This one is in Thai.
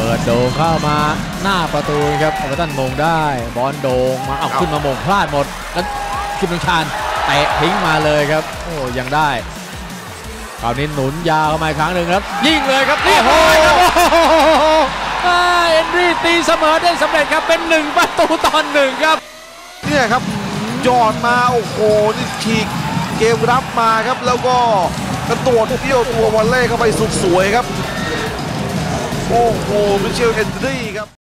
ดโด่งเข้ามาหน้าประตูครับเอเวอร์ตันมงได้บอลโด่งมาเอาขึ้นมามงพลาดหมด แล้วคิมบังชานเตะทิ้งมาเลยครับ โอ้ยังได้คราวนี้หนุนยาวเข้ามาอีกครั้งหนึ่งครับ ยิงเลยครับเรียบร้อยครับโอ้โหอ่าเอนรีตีเสมอได้สำเร็จครับเป็นหนึ่งประตูตอนหนึ่งครับ เนี่ยครับยอดมาโอ้โหนี่ฉีกเกมรับมาครับแล้วก็กระโดดเที่ยวตัววอลเล่เข้าไปสุดสวยครับ โอ้โหมิเชลเอนดรีครับ